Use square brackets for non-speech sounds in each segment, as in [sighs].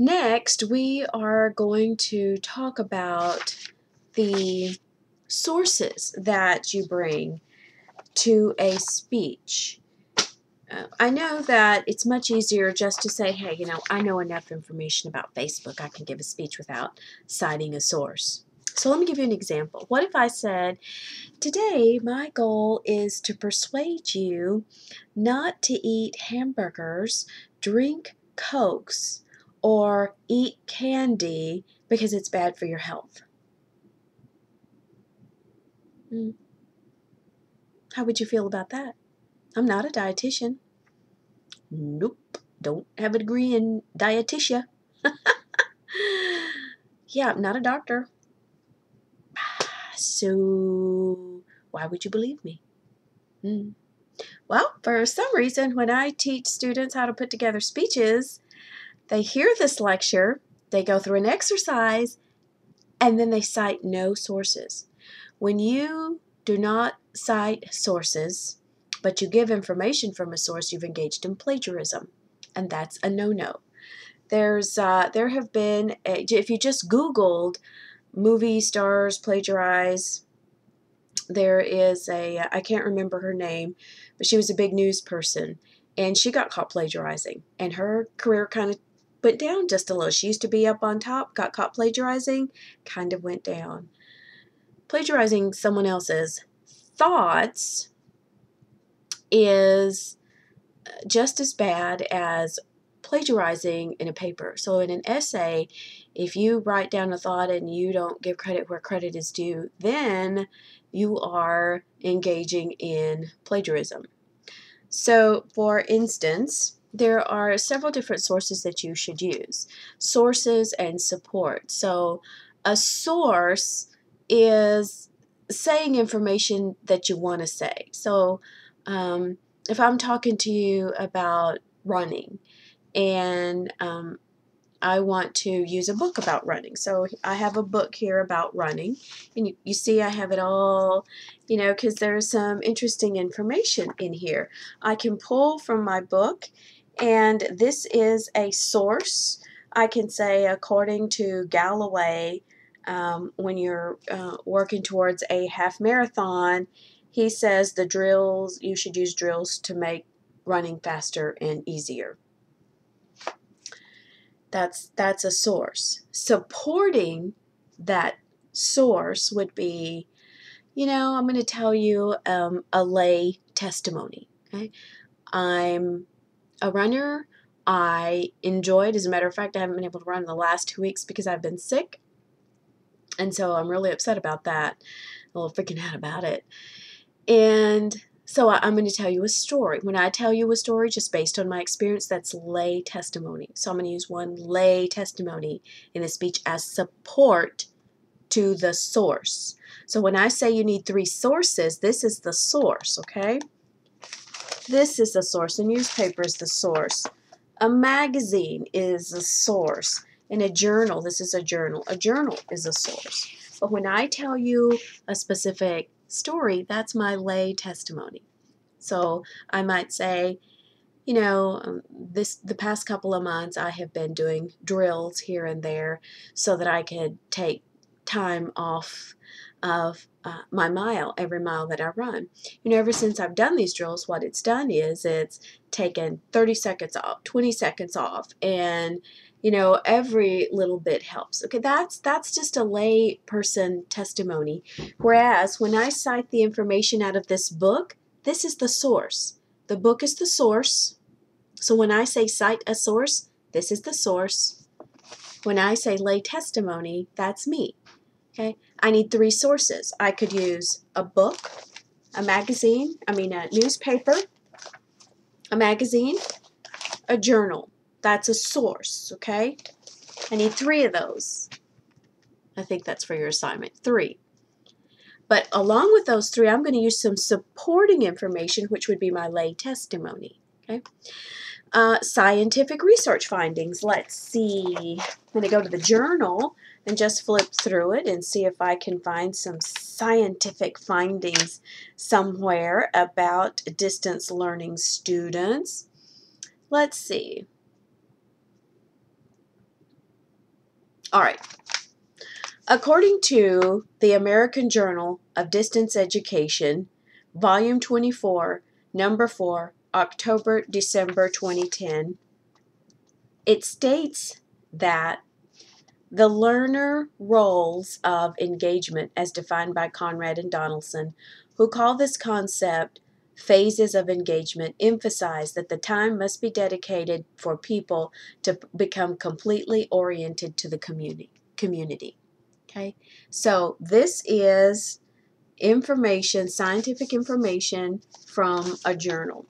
Next, we are going to talk about the sources that you bring to a speech. Uh, I know that it's much easier just to say, hey, you know, I know enough information about Facebook, I can give a speech without citing a source. So let me give you an example. What if I said, Today, my goal is to persuade you not to eat hamburgers, drink Cokes, or eat candy because it's bad for your health? Mm. How would you feel about that? I'm not a dietitian. Nope, don't have a degree in dietitian. [laughs] yeah, I'm not a doctor. [sighs] So, why would you believe me? Mm. Well, for some reason, when I teach students how to put together speeches, they hear this lecture, they go through an exercise, and then they cite no sources. When you do not cite sources, but you give information from a source, you've engaged in plagiarism, and that's a no-no. There's uh, there have been a, if you just Googled movie stars plagiarize, there is a I can't remember her name, but she was a big news person, and she got caught plagiarizing, and her career kind of went down just a little. She used to be up on top, got caught plagiarizing, kind of went down. Plagiarizing someone else's thoughts is uh, just as bad as plagiarizing in a paper. So in an essay, if you write down a thought and you don't give credit where credit is due, then you are engaging in plagiarism. So for instance, there are several different sources that you should use. Sources and support. So a source is saying information that you want to say. So um, if I'm talking to you about running and um, I want to use a book about running. So I have a book here about running, and you, you see I have it all, you know, because there's some interesting information in here. I can pull from my book and this is a source. I can say according to Galloway, um, when you're uh, working towards a half marathon, he says the drills, you should use drills to make running faster and easier. That's, that's a source. Supporting that source would be, you know, I'm going to tell you um, a lay testimony. Okay? I'm a runner. I enjoyed, as a matter of fact, I haven't been able to run in the last two weeks because I've been sick. And so I'm really upset about that, a little freaking out about it. And so I, am going to tell you a story. When I tell you a story just based on my experience, that's lay testimony. So I'm going to use one lay testimony in the speech as support to the source. So when I say you need three sources, this is the source, okay? This is the source. A newspaper is the source. A magazine is a source. In a journal, this is a journal. A journal is a source. But when I tell you a specific story, that's my lay testimony. So I might say, you know, um, this the past couple of months I have been doing drills here and there so that I could take time off of uh, my mile, every mile that I run. You know, ever since I've done these drills, what it's done is it's taken 30 seconds off, 20 seconds off, and you know, every little bit helps. Okay, that's that's just a lay person testimony. Whereas when I cite the information out of this book, this is the source. The book is the source. So when I say cite a source, this is the source. When I say lay testimony, that's me. Okay, I need three sources. I could use a book, a magazine, I mean a newspaper, a magazine, a journal. That's a source, okay? I need three of those. I think that's for your assignment, three. But along with those three, I'm going to use some supporting information, which would be my lay testimony, okay? Uh, scientific research findings. Let's see. I'm going to go to the journal and just flip through it and see if I can find some scientific findings somewhere about distance learning students. Let's see. All right. According to the American Journal of Distance Education, Volume 24, Number 4, October December 2010, it states that the learner roles of engagement, as defined by Conrad and Donaldson, who call this concept phases of engagement, emphasize that the time must be dedicated for people to become completely oriented to the community. community. Okay, so this is information, scientific information from a journal.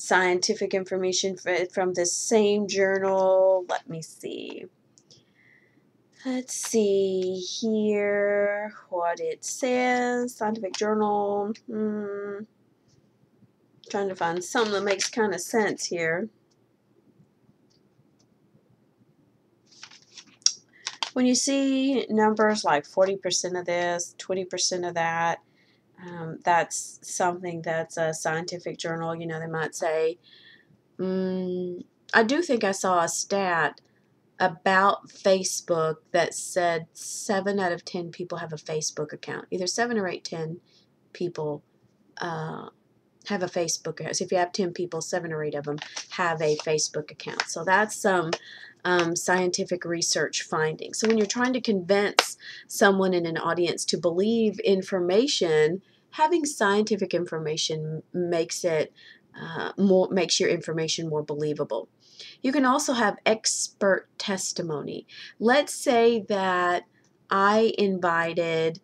Scientific information from the same journal. Let me see. Let's see here what it says. Scientific journal. Hmm. Trying to find something that makes kind of sense here. when you see numbers like 40% of this, 20% of that, um, that's something that's a scientific journal. You know, they might say, mm, I do think I saw a stat about Facebook that said seven out of 10 people have a Facebook account. Either seven or eight, ten people uh, have a Facebook account. So if you have 10 people, seven or eight of them have a Facebook account. So that's some um, scientific research findings. So when you're trying to convince someone in an audience to believe information, having scientific information makes it uh, more makes your information more believable. You can also have expert testimony. Let's say that I invited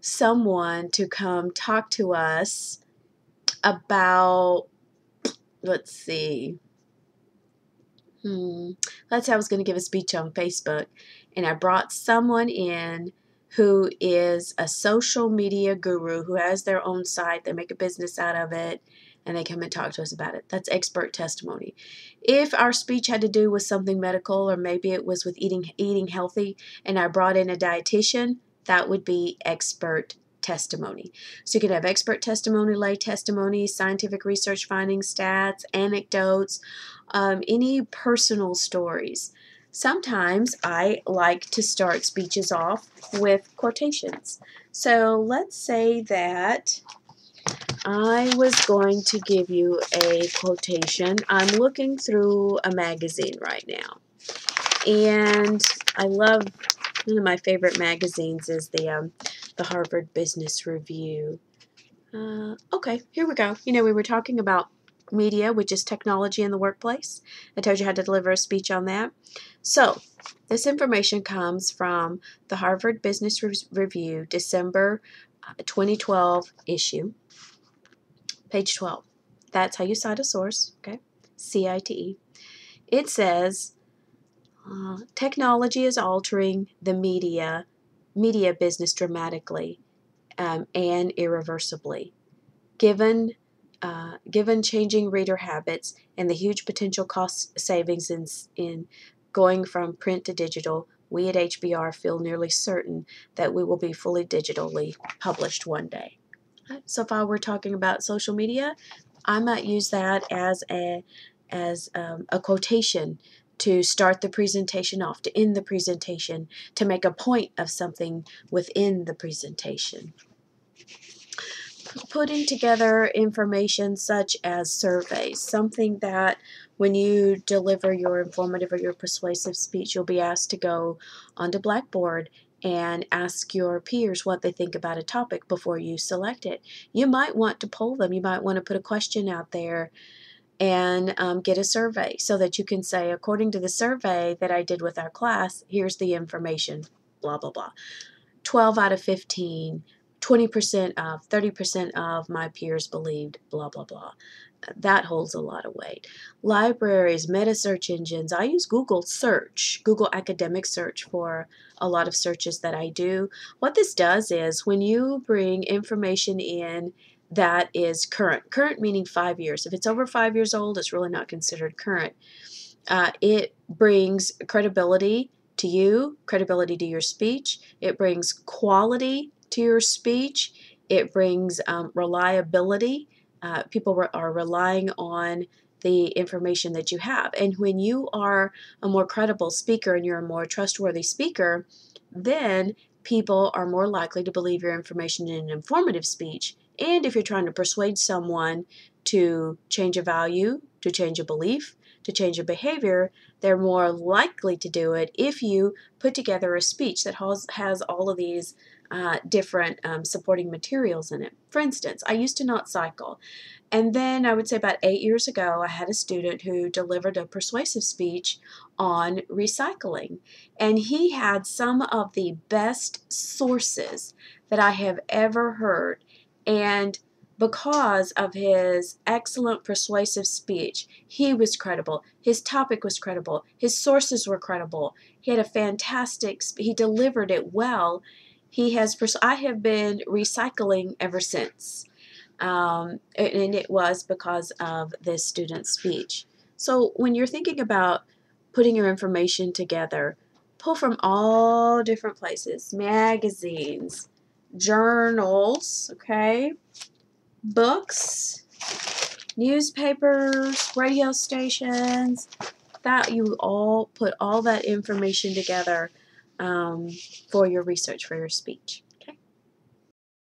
someone to come talk to us about, let's see, hmm, let's say I was going to give a speech on Facebook and I brought someone in who is a social media guru who has their own site, they make a business out of it, and they come and talk to us about it. That's expert testimony. If our speech had to do with something medical or maybe it was with eating eating healthy and I brought in a dietitian, that would be expert testimony. So you could have expert testimony, lay testimony, scientific research findings, stats, anecdotes, um, any personal stories. Sometimes I like to start speeches off with quotations. So let's say that I was going to give you a quotation. I'm looking through a magazine right now. And I love one of my favorite magazines is the um, the Harvard Business Review. Uh, okay, here we go. You know, we were talking about media, which is technology in the workplace. I told you how to deliver a speech on that. So, this information comes from the Harvard Business Re- Review, December uh, 2012 issue, page 12. That's how you cite a source, okay? C I T E. It says, uh, technology is altering the media media business dramatically um, and irreversibly. Given uh, given changing reader habits and the huge potential cost savings in, in going from print to digital, we at HBR feel nearly certain that we will be fully digitally published one day. So I were talking about social media, I might use that as a as um, a quotation to start the presentation off, to end the presentation, to make a point of something within the presentation. Putting together information such as surveys, something that when you deliver your informative or your persuasive speech, you'll be asked to go onto Blackboard and ask your peers what they think about a topic before you select it. You might want to poll them. You might want to put a question out there and um, get a survey so that you can say, according to the survey that I did with our class, here's the information, blah, blah, blah. 12 out of 15, 20% of, 30% of my peers believed, blah, blah, blah. That holds a lot of weight. Libraries, meta search engines. I use Google search, Google academic search for a lot of searches that I do. What this does is when you bring information in that is current. Current meaning five years. If it's over five years old, it's really not considered current. Uh, it brings credibility to you, credibility to your speech. It brings quality to your speech. It brings um, reliability. Uh, people re- are relying on the information that you have. And when you are a more credible speaker and you're a more trustworthy speaker, then people are more likely to believe your information in an informative speech. And if you're trying to persuade someone to change a value, to change a belief, to change a behavior, they're more likely to do it if you put together a speech that has, has all of these uh, different um, supporting materials in it. For instance, I used to not cycle. And then I would say about eight years ago, I had a student who delivered a persuasive speech on recycling. And he had some of the best sources that I have ever heard. And because of his excellent persuasive speech, he was credible. His topic was credible. His sources were credible. He had a fantastic, he delivered it well. He has, I have been recycling ever since. Um, and it was because of this student's speech. So when you're thinking about putting your information together, pull from all different places magazines, journals, okay, books, newspapers, radio stations. That you all put all that information together um, for your research for your speech.